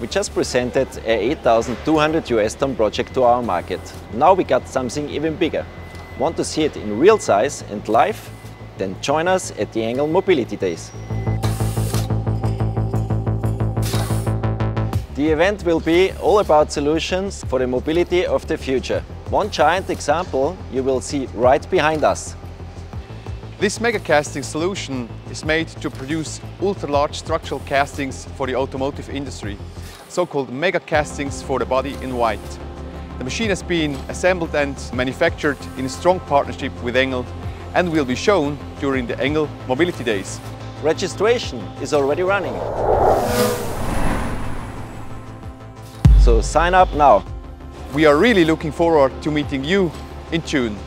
We just presented a 8200 US ton project to our market. Now we got something even bigger. Want to see it in real size and live? Then join us at the Engel Mobility Days. The event will be all about solutions for the mobility of the future. One giant example you will see right behind us. This mega casting solution is made to produce ultra-large structural castings for the automotive industry, so-called mega castings for the body in white. The machine has been assembled and manufactured in a strong partnership with Engel and will be shown during the Engel Mobility Days. Registration is already running. So sign up now. We are really looking forward to meeting you in June.